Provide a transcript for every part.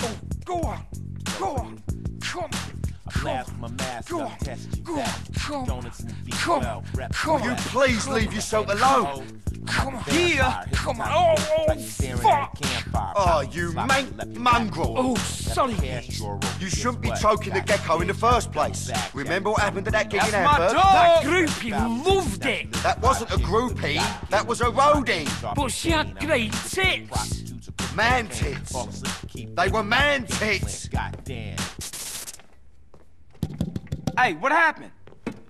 Oh, go on. Go on. Come on. I blast my mask, Go I'm on. testing Go back. on. Come on. Donuts and beef Come well, on. rep Come well. Please leave yourself alone. Come on. Vampire, hit Come on. Oh, oh, you staring at a fuck. campfire. Oh, you sloppy man- mongrel. Oh, Left sorry. the cash drawer open. You shouldn't be choking the gecko in the first place. Remember what happened to that gig in That's my Hamburg? dog. That groupie loved it. That wasn't a groupie, that was a roadie. But she had great tits. Man tits. They were man tits. Goddamn. Hey, what happened?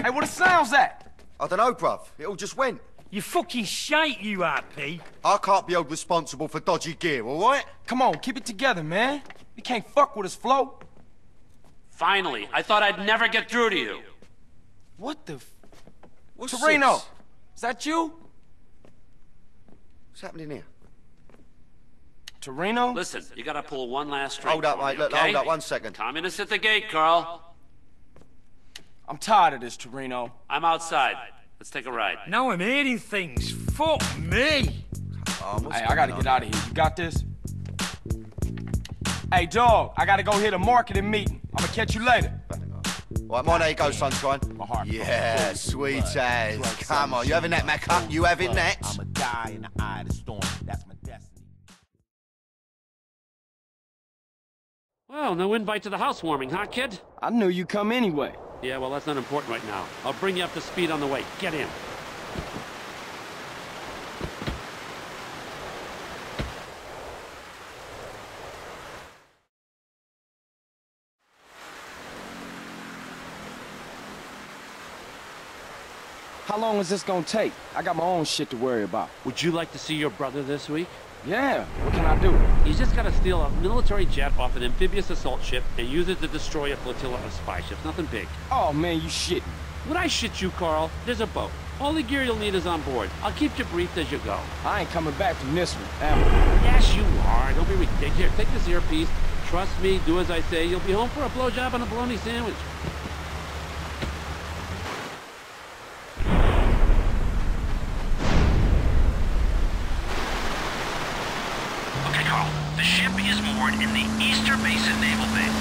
Hey, what the sounds at? I don't know, bruv. It all just went. You fucking shite, you RP. I can't be held responsible for dodgy gear, alright? Come on, keep it together, man. You can't fuck with us, Flo. Finally, I thought I'd never get through to you. What the f- What's Toreno, this? is that you? What's happening here? Toreno? Listen, you gotta pull one last string. Hold up, for me, mate. Look, okay? hold up one second. Communists at the gate, Carl. I'm tired of this, Toreno. I'm outside. Let's take a ride. Now I'm eating things. Fuck me. Oh, Hey, I gotta going get out of here. You got this? Hey, dog, I gotta go hit a marketing meeting. I'm gonna catch you later. Right, my there you go, sunshine. My heart. Yeah, sweet as. Come on, you having that, Mac? You having that? I'm a die in the eye of the storm. Well, no invite to the housewarming, huh, kid? I knew you'd come anyway. Yeah, well, that's not important right now. I'll bring you up to speed on the way. Get in. How long is this gonna take? I got my own shit to worry about. Would you like to see your brother this week? Yeah, what can I do? He's just gotta steal a military jet off an amphibious assault ship and use it to destroy a flotilla of spy ships. Nothing big. Oh man, you shitting. Would I shit you, Carl? There's a boat. All the gear you'll need is on board. I'll keep you briefed as you go. I ain't coming back from this one, am I? Yes, you are. Don't be ridiculous. Here, take this earpiece. Trust me, do as I say. You'll be home for a blowjob and a bologna sandwich. Okay, Carl. The ship is moored in the Easter Basin Naval Base.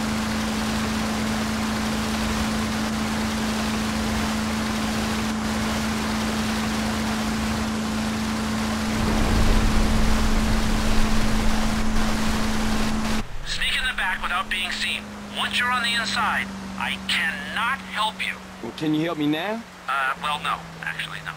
Sneak in the back without being seen. Once you're on the inside, I cannot help you. Well, can you help me now? Uh, well, no. Actually, no.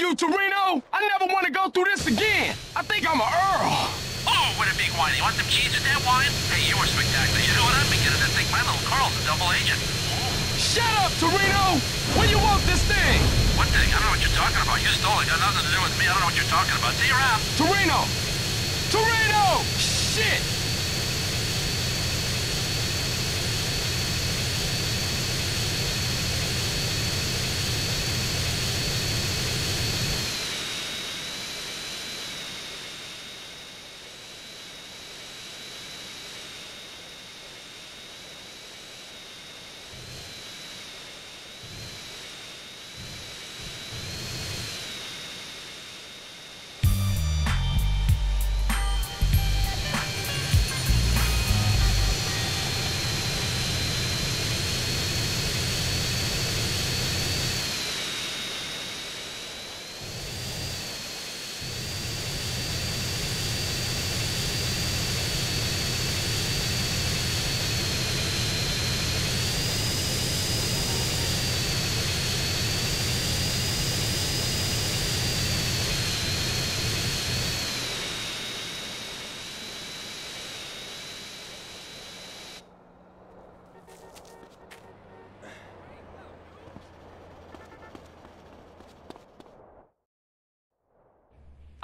You, Toreno! I never want to go through this again! I think I'm a Earl! Oh, what a big wine. You want them cheese with that wine? Hey, you were spectacular. You know what? I've been getting that thing. My little Carl's a double agent. Shut up, Toreno! When you want this thing? What thing? I don't know what you're talking about. You stole it. Got nothing to do with me. I don't know what you're talking about. See you around. Toreno! Toreno! Shit!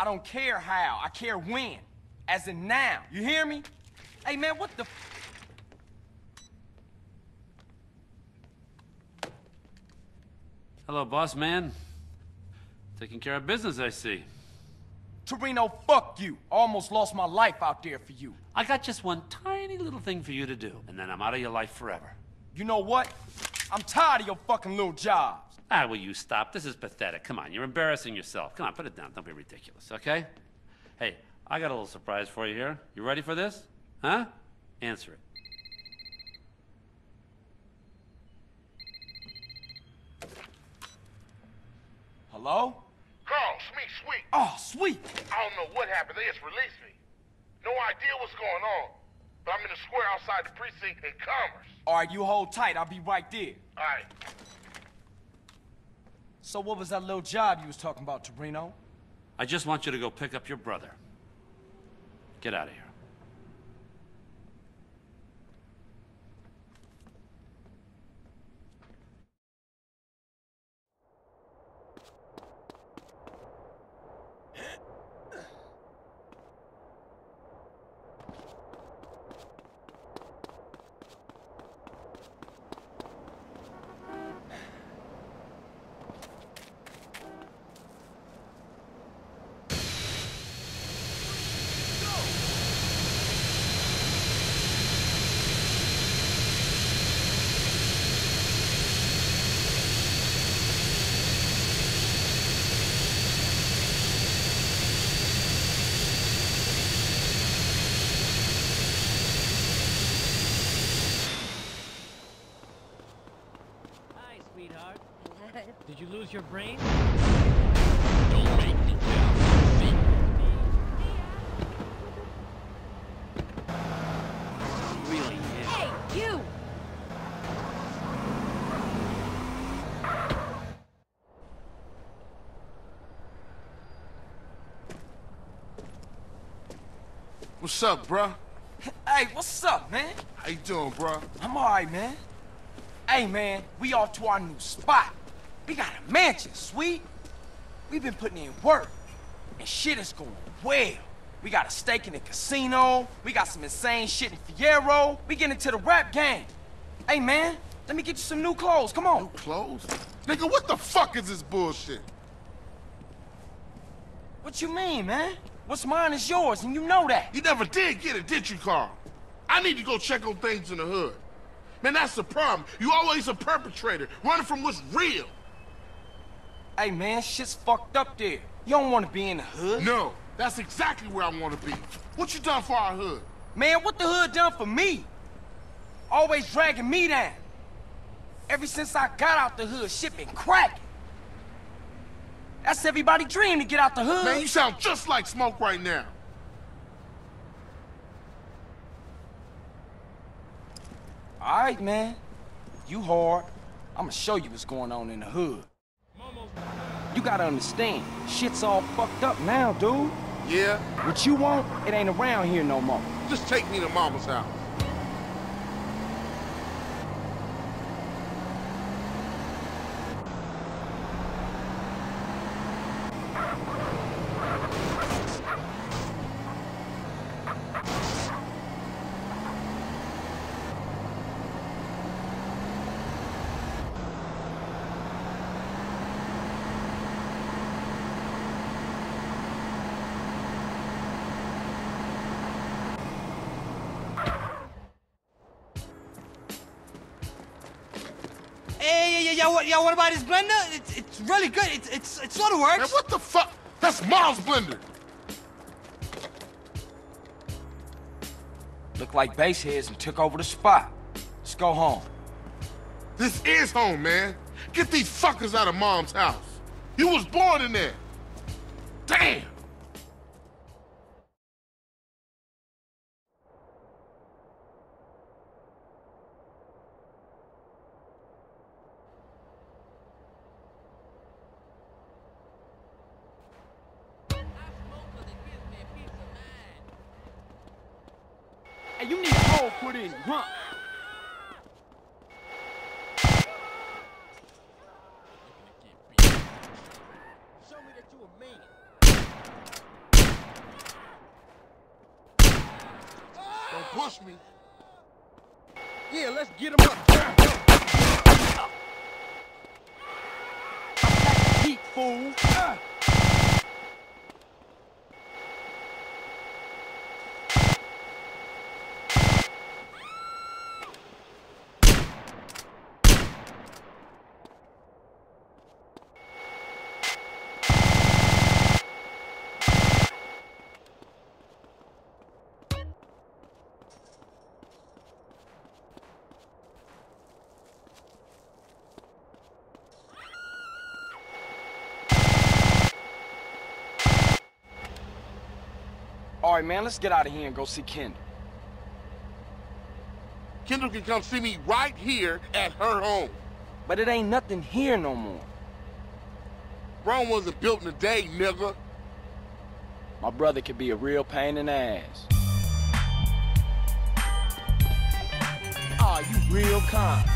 Don't care how, I care when. As in now. You hear me? Hey man, what the f- Hello, boss man. Taking care of business, I see. Toreno, fuck you. Almost lost my life out there for you. I got just one tiny little thing for you to do, and then I'm out of your life forever. You know what? I'm tired of your fucking little jobs. Ah, will you stop? This is pathetic. Come on, you're embarrassing yourself. Come on, put it down. Don't be ridiculous, okay? Hey, I got a little surprise for you here. You ready for this? Huh? Answer it. Hello? Carl, Sweet sweet. Oh, sweet. I don't know what happened. They just released me. No idea what's going on. But I'm in the square outside the precinct in Commerce. All right, you hold tight. I'll be right there. All right. So what was that little job you was talking about, Toreno? I just want you to go pick up your brother. Get out of here. Your brain? Don't make me get out. Really is. Hey, you! What's up, bruh? Hey, what's up, man? How you doing, bruh? I'm alright, man. Hey, man, we off to our new spot. We got a mansion, sweet. We've been putting in work, and shit is going well. We got a stake in the casino. We got some insane shit in Fierro. We get into the rap game. Hey, man, let me get you some new clothes. Come on. New clothes? Nigga, what the fuck is this bullshit? What you mean, man? What's mine is yours, and you know that. You never did get it, did you, Carl? I need to go check on things in the hood. Man, that's the problem. You always a perpetrator, running from what's real. Hey, man, shit's fucked up there. You don't want to be in the hood. No, that's exactly where I want to be. What you done for our hood? Man, what the hood done for me? Always dragging me down. Ever since I got out the hood, shit been cracking. That's everybody's dream to get out the hood. Man, you sound just like Smoke right now. All right, man. You hard. I'ma show you what's going on in the hood. You gotta understand, shit's all fucked up now, dude. Yeah? What you want, it ain't around here no more. Just take me to Mama's house. Hey, what, about his blender? It's, it's really good. It's, it's, it sort of works. Man, what the fuck? That's Miles' blender. Look like baseheads and took over the spot. Let's go home. This is home, man. Get these fuckers out of Mom's house. You was born in there. Damn. Hey, you need a hole put in, huh? Show me that you a man. Don't push me. Yeah, let's get him up. Heat, fool. All right, man, let's get out of here and go see Kendl. Kendl can come see me right here at her home. But it ain't nothing here no more. Rome wasn't built in a day, nigga. My brother could be a real pain in the ass. Aw, you real kind.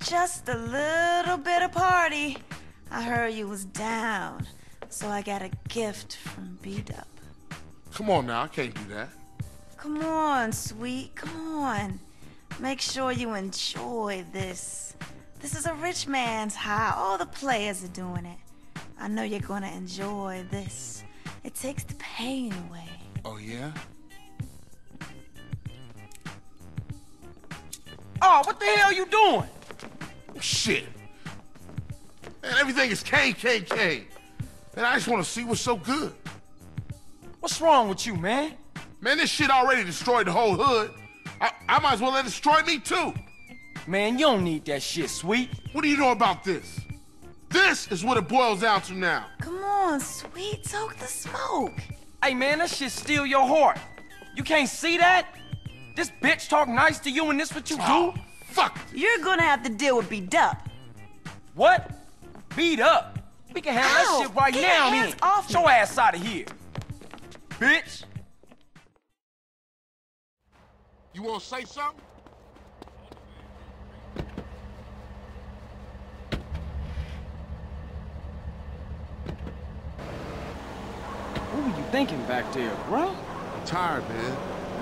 Just a little bit of party. I heard you was down, so I got a gift from B-Dup. Come on now, I can't do that. Come on, sweet, come on. Make sure you enjoy this. This is a rich man's high. All the players are doing it. I know you're gonna enjoy this. It takes the pain away. Oh, yeah? Oh, what the hell are you doing? Shit. Man, everything is Kane, Kane, Kane. And I just want to see what's so good. What's wrong with you, man? Man, this shit already destroyed the whole hood. I, I might as well let it destroy me too. Man, you don't need that shit, sweet. What do you know about this? This is what it boils down to now. Come on, sweet, soak the smoke. Hey, man, that shit steal your heart. You can't see that? This bitch talk nice to you and this what you Oh, do? fuck. You're gonna have to deal with B Dup. What? B Dup? We can handle Ow, that shit right get now, your hands then. off Show me. ass out of here. Bitch. You want to say something? What were you thinking back there, bro? I'm tired, man.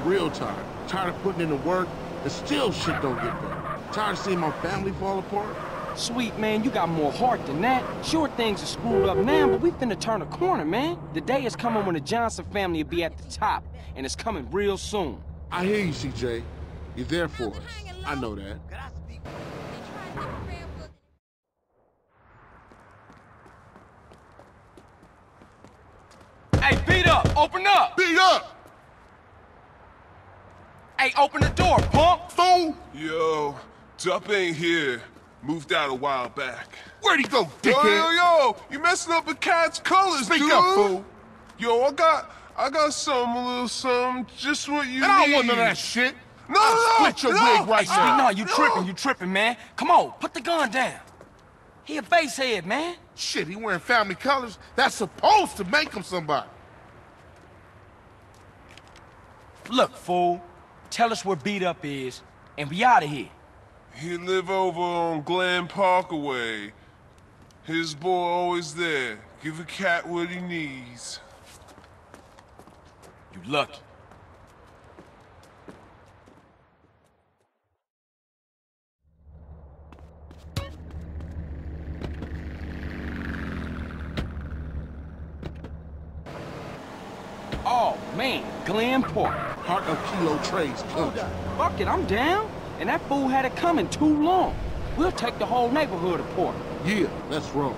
Real tired. Tired of putting in the work and still shit don't get done. Tired of seeing my family fall apart. Sweet, man, you got more heart than that. Sure, things are screwed up now, but we finna turn a corner, man. The day is coming when the Johnson family will be at the top, and it's coming real soon. I hear you, CJ. You're there for us. I know that. Hey, B Dup! Open up! B Dup! Hey, open the door, punk! Fool! Yo, Dup ain't here. Moved out a while back. Where'd he go, dickhead? Yo, yo, yo! You messing up the cat's colors, Speak dude. up, fool. Yo, I got, I got some, a little something, just what you And I don't need. want none of that shit. No, I'll no, split your no. wig right Hey, now. no, you tripping, you tripping, man. Come on, put the gun down. He a face head, man. Shit, he wearing family colors. That's supposed to make him somebody. Look, fool, tell us where B Dup is, and we out of here. He live over on Glen Parkaway. His boy always there. Give a cat what he needs. You lucky. Oh, man, Glen Park. Heart of Kilo Tray's country. Fuck it, I'm down. And that fool had it coming too long. We'll take the whole neighborhood apart. Yeah, let's roll.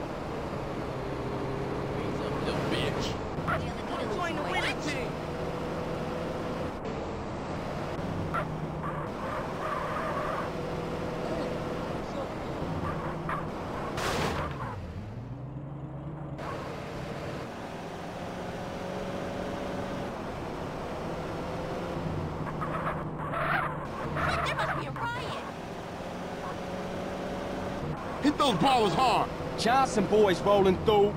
Those hard. Johnson boys rolling through.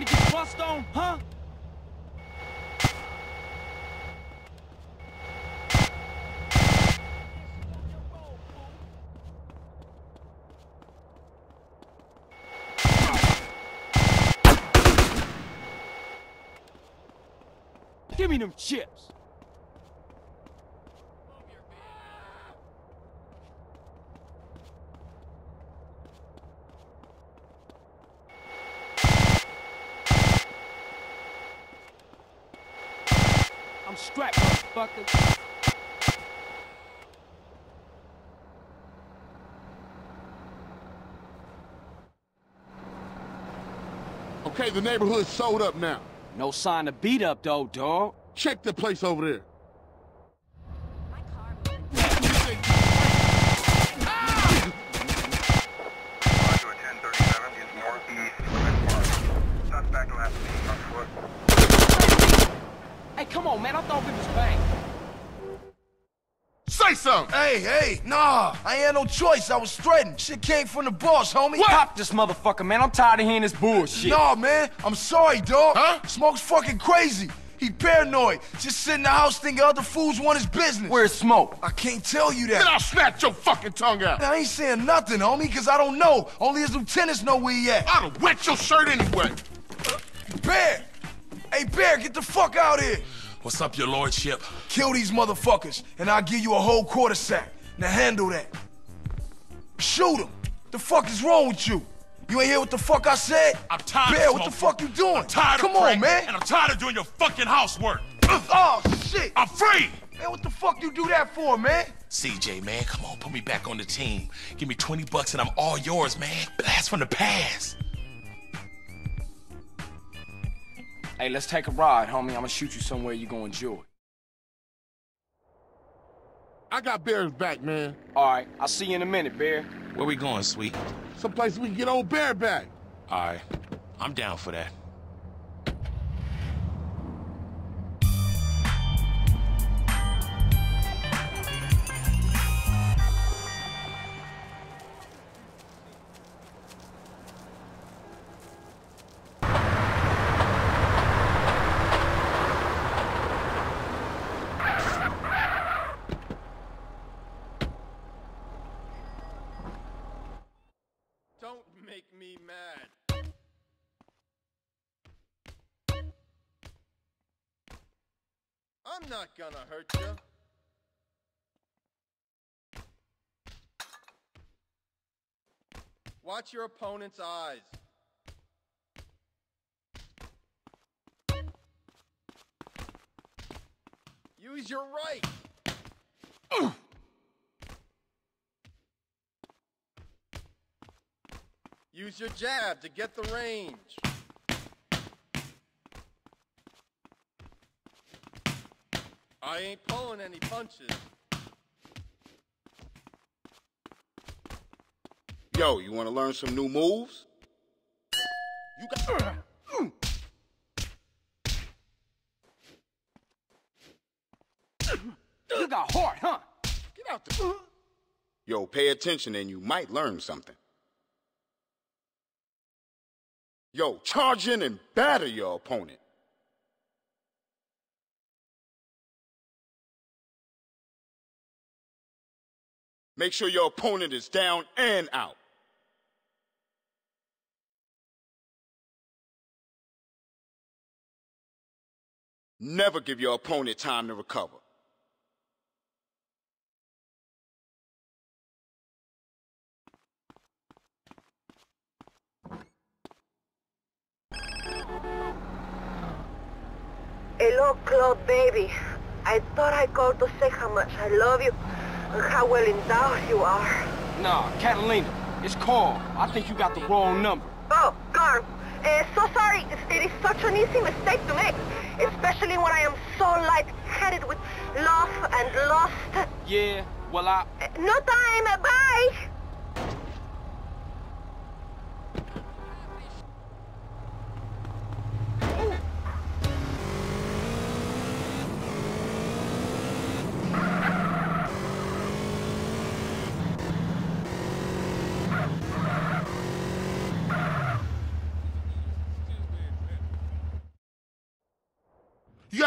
You on, huh? Give me them chips. I'm strapped, motherfucker. Okay, the neighborhood's sold up now. No sign of B Dup though, dog. Check the place over there. Hey, hey, nah, I ain't had no choice. I was threatened. Shit came from the boss, homie. Pop this motherfucker, man. I'm tired of hearing this bullshit. Nah, man, I'm sorry, dog. Huh? Smoke's fucking crazy. He paranoid. Just sit in the house thinking other fools want his business. Where's Smoke? I can't tell you that. Then that. I'll snatch your fucking tongue out. I ain't saying nothing, homie, because I don't know. Only his lieutenants know where he at. I'd have wet your shirt anyway. Bear! Hey, Bear, get the fuck out here! What's up, your lordship? Kill these motherfuckers, and I'll give you a whole quarter sack. Now handle that. Shoot them. The fuck is wrong with you? You ain't hear what the fuck I said? I'm tired Bear, of what the fuck you doing? I'm tired Come on, man. And I'm tired of doing your fucking housework. Uh, oh, shit. I'm free! Man, what the fuck you do that for, man? CJ, man, come on, put me back on the team. Give me 20 bucks and I'm all yours, man. Blast from the past. Hey, let's take a ride, homie. I'm gonna shoot you somewhere you gonna enjoy. I got Bear's back, man. All right, I'll see you in a minute, Bear. Where we going, sweet? Someplace we can get old Bear back. All right, I'm down for that. Not gonna hurt you. Watch your opponent's eyes. Use your right. Use your jab to get the range. I ain't pulling any punches. Yo, you want to learn some new moves? You got. Mm. You got heart, huh? Get out the. Mm. Yo, pay attention and you might learn something. Yo, charge in and batter your opponent. Make sure your opponent is down and out. Never give your opponent time to recover. Hello, Claude, baby. I thought I called to say how much I love you how well endowed you are. Nah, Catalina, it's Carl. I think you got the wrong number. Oh, Carl. Uh, so sorry. It is such an easy mistake to make, especially when I am so light-headed with love and lust. Yeah, well, I... Uh, No time. Bye.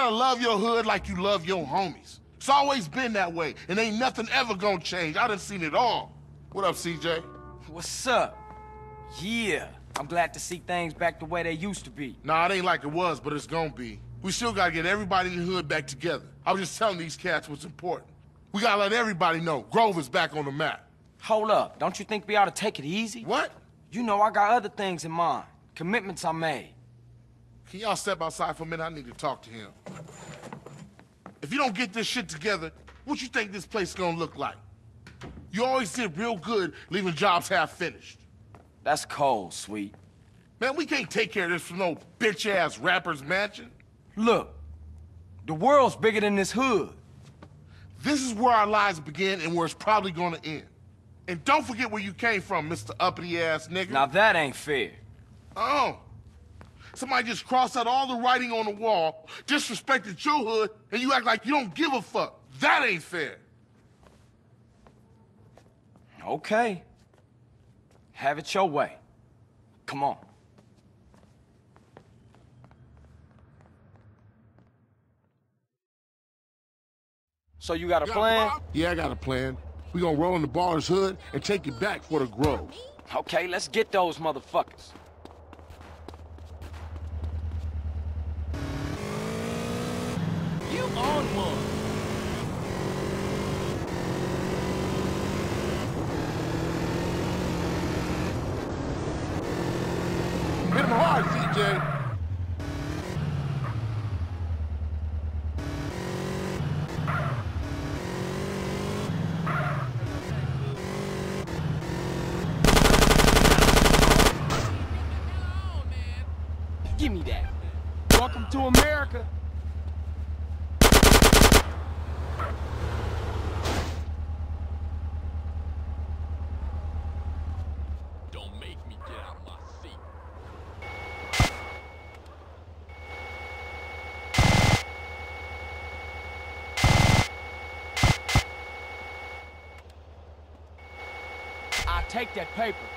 Gotta love your hood like you love your homies. It's always been that way, and ain't nothing ever gonna change. I done seen it all. What up, CJ? What's up? Yeah, I'm glad to see things back the way they used to be. Nah, it ain't like it was, but it's gonna be. We still gotta get everybody in the hood back together. I was just telling these cats what's important. We gotta let everybody know Grover's back on the map. Hold up, don't you think we ought to take it easy? What? You know I got other things in mind. Commitments I made. Can y'all step outside for a minute? I need to talk to him. If you don't get this shit together, what you think this place is gonna look like? You always did real good leaving jobs half finished. That's cold, sweet. Man, we can't take care of this from no bitch-ass rapper's mansion. Look, the world's bigger than this hood. This is where our lives begin and where it's probably gonna end. And don't forget where you came from, Mr. Uppity-ass nigga. Now that ain't fair. Oh. Somebody just crossed out all the writing on the wall, disrespected your hood, and you act like you don't give a fuck. That ain't fair. Okay. Have it your way. Come on. So you got a plan? Yeah, I got a plan. We gonna roll in the baller's hood and take it back for the Grove. Okay, let's get those motherfuckers. On one. Hit him hard, CJ. Give me that. Welcome to America. Don't make me get out of my seat. I'll take that paper.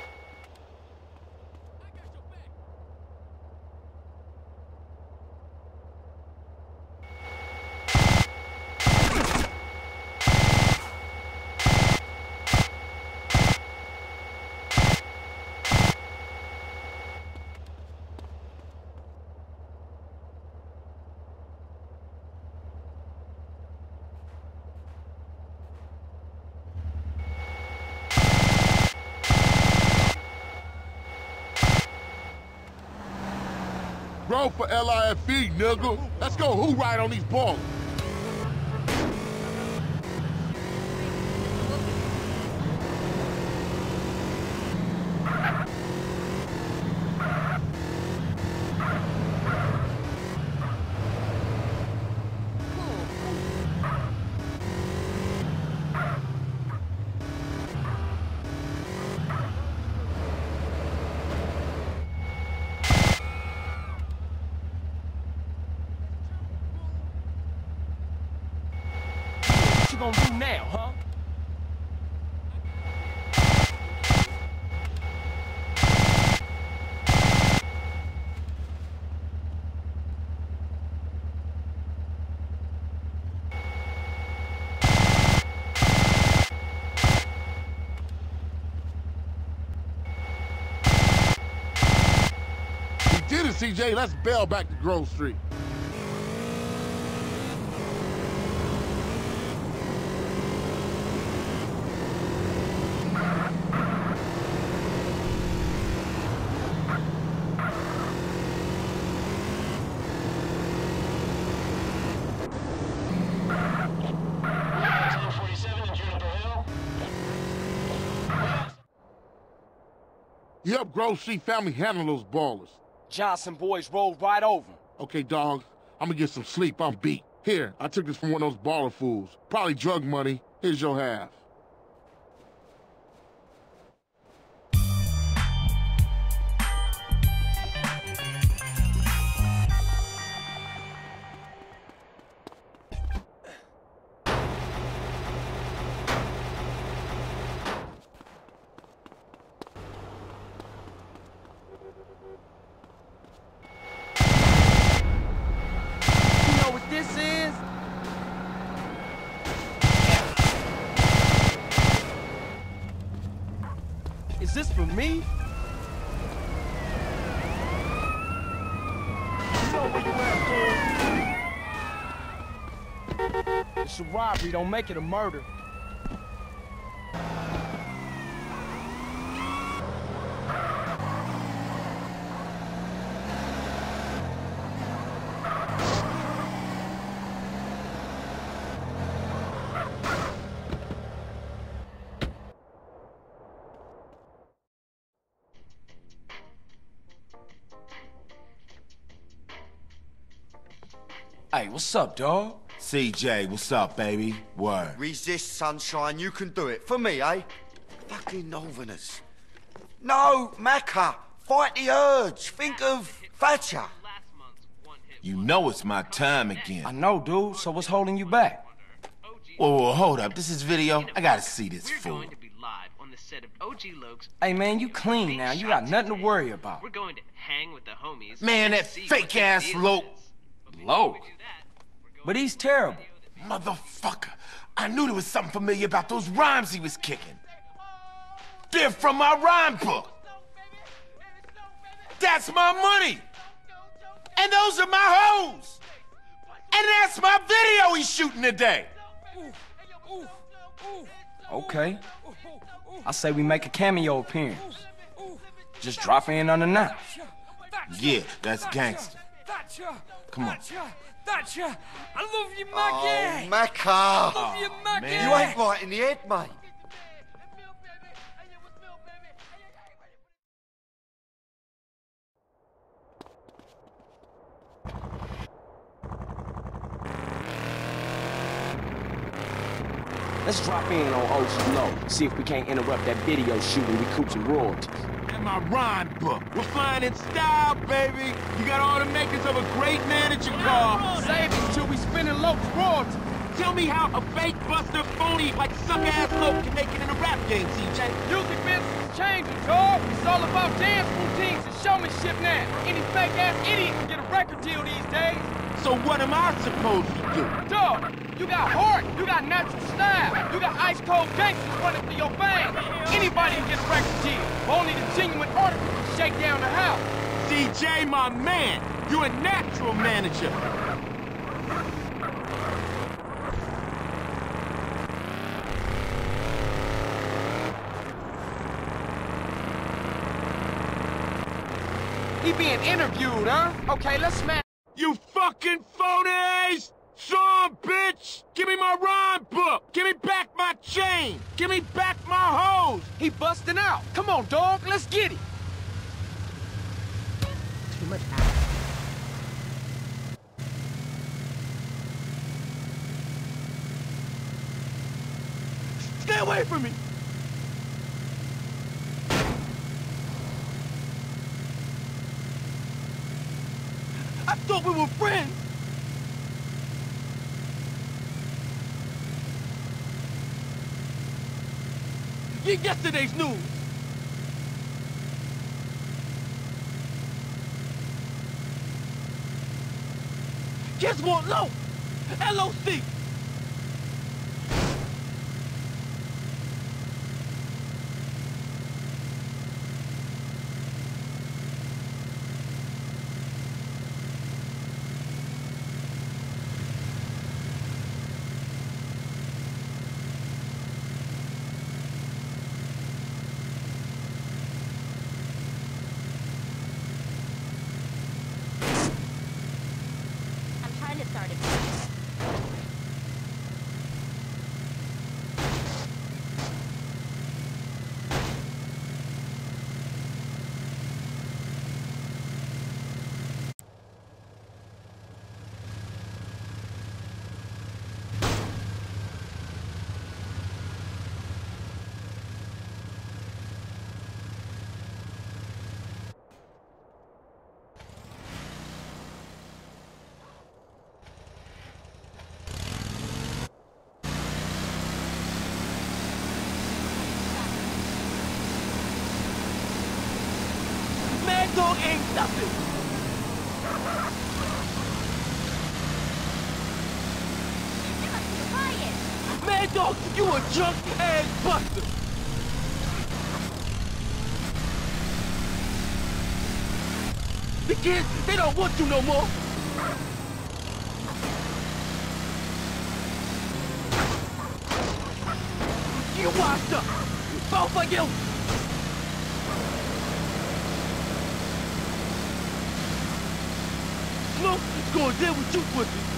Roll for LIFE, nigga. Let's go. Who ride on these balls? Gonna do now, huh? We did it, CJ. Let's bail back to Grove Street. Grove Street family handle those ballers. Johnson boys rolled right over. Okay, dog. I'm gonna get some sleep. I'm beat. Here, I took this from one of those baller fools. Probably drug money. Here's your half. It's a robbery, don't make it a murder. Hey, what's up, dog? CJ, what's up, baby? Word. Resist, sunshine. You can do it. For me, eh? Fucking Northerners. No, Macca. Fight the urge. Think of Thatcher. You know it's my time again. I know, dude, so what's holding you back? Whoa, whoa, hold up. This is video. I gotta see this We're fool. going to be live on the set of OG Loc's. Hey, man, you clean now. You got nothing to worry about. We're going to hang with the homies. Man, that fake-ass deal Loc. But he's terrible. Motherfucker. I knew there was something familiar about those rhymes he was kicking. They're from my rhyme book. That's my money. And those are my hoes. And that's my video he's shooting today. Okay. I say we make a cameo appearance. Just drop in unannounced. Yeah, that's gangster. Come on. Thatcher, I love you, Oh, Maggie. Macca! love you, oh, Maggie. You ain't right in the head, mate. Let's drop in on OG Loc, see if we can't interrupt that video shoot and recoup some royalties. My rhyme book. We're flying in style, baby. You got all the makings of a great man at your car. Save it till we spinning low royalties. Tell me how a fake buster phony like suck-ass Loc can make it in a rap game, CJ. Music business changing, dog. It's all about dance routines and showmanship now. Any fake ass idiot can get a record deal these days. So what am I supposed to do? Dog, you got heart, you got natural style, you got ice cold gangsters running through your veins. Anybody can get a record deal. Only the genuine artists can shake down the house. DJ, my man, you're a natural manager. Being interviewed, huh? Okay, let's smash. You fucking phonies! Son, bitch! Give me my rhyme book! Give me back my chain! Give me back my hose! He busting out. Come on, dog, let's get it. Too much Stay away from me. I friends. Get yesterday's news. Guess what, Lo? LOC. I'm trying to start it. Dog ain't nothing. Madd Dogg, you a junk ass buster. The kids, they don't want you no more. You washed up. Both of you. Smoke is gonna deal with you, pussy.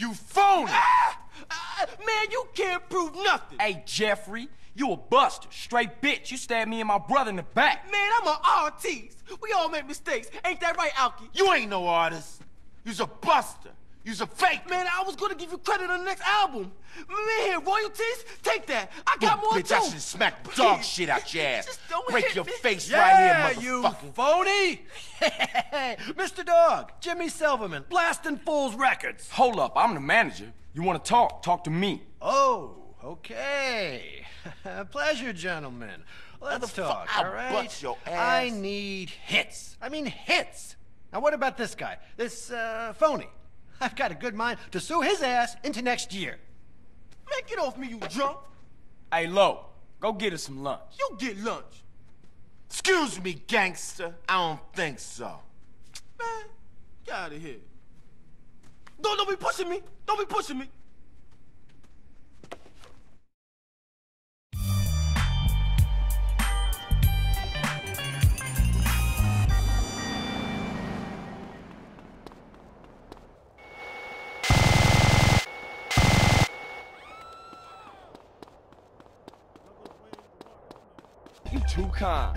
You phony! Ah! Ah, man, you can't prove nothing. Hey, Jeffrey, you a buster, straight bitch. You stabbed me and my brother in the back. Man, I'm an artist. We all make mistakes. Ain't that right, Alki? You ain't no artist. You's a buster. You's a fake. Man, I was gonna give you credit on the next album. Man, royalties? Take that. I got Boom, more bitch, too. I should smack dog shit out your ass. Just don't Break hit your me. face Yeah, right here, motherfucker. you phony! Mr. Dogg, Jimmy Silverman, Blasting Fools Records. Hold up, I'm the manager. You wanna talk? Talk to me. Oh, okay. Pleasure, gentlemen. Let's talk, all right? I need hits. I mean hits. Now, what about this guy? This, uh, phony? I've got a good mind to sue his ass into next year. Man, get off me, you drunk. Hey, Lo, go get us some lunch. You get lunch. Excuse me, gangster. I don't think so. Man, get out of here. Don't, don't be pushing me. Don't be pushing me. Too kind.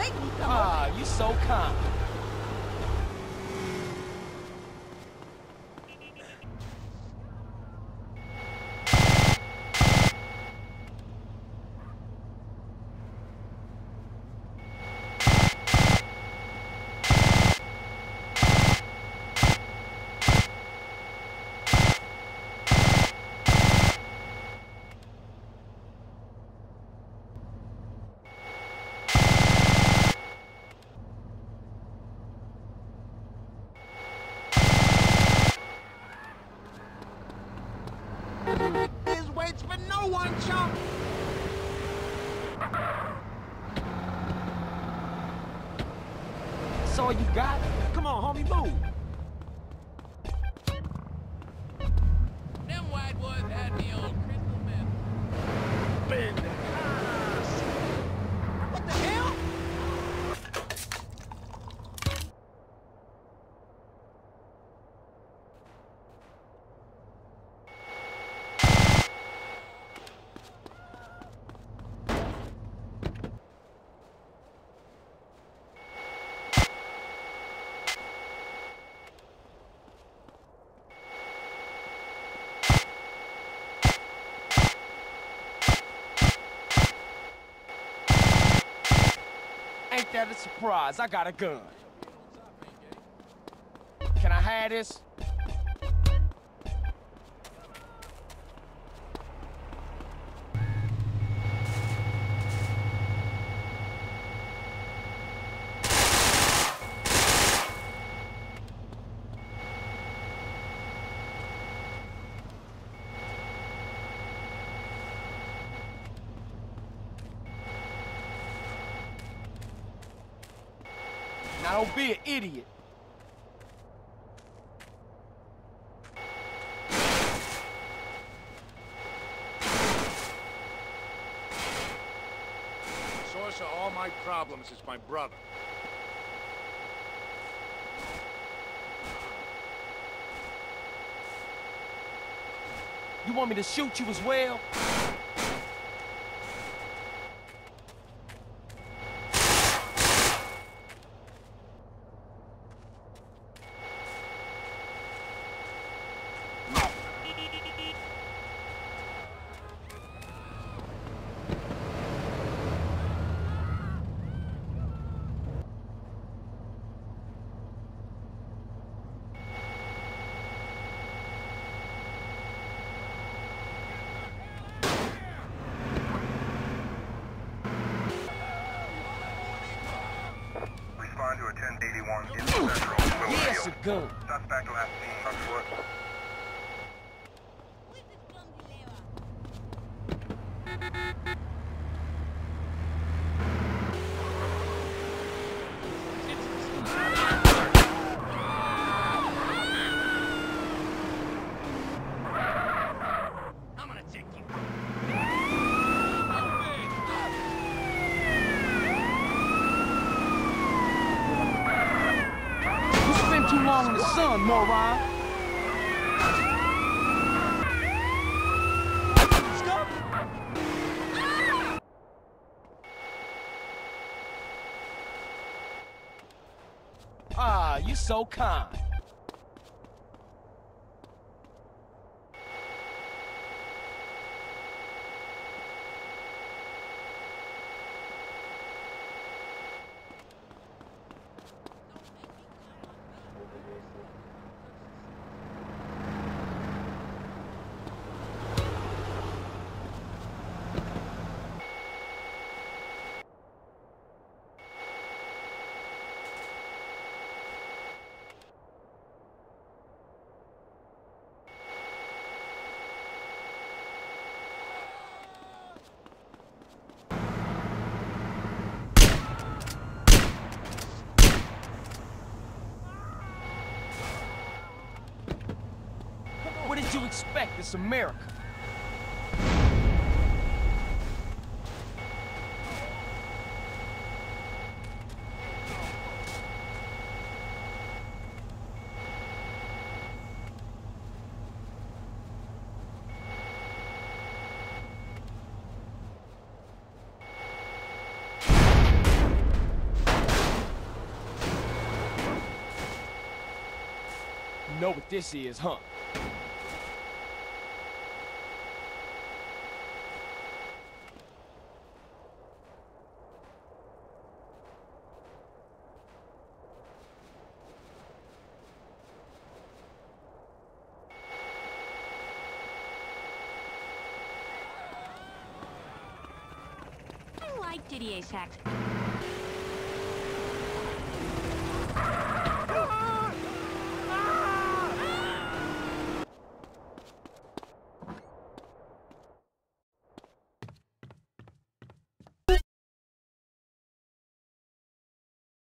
Make me come Ah, you so kind. All you got? Come on, homie, move. Them white boys had me on crystal meth. Bend What the hell? Ain't that a surprise? I got a gun. Can I have this? Now don't be an idiot. Source of all my problems is my brother. You want me to shoot you as well? minutes ago. Suspect on Ah, you expect? It's America. Know what this is, huh? Tactics.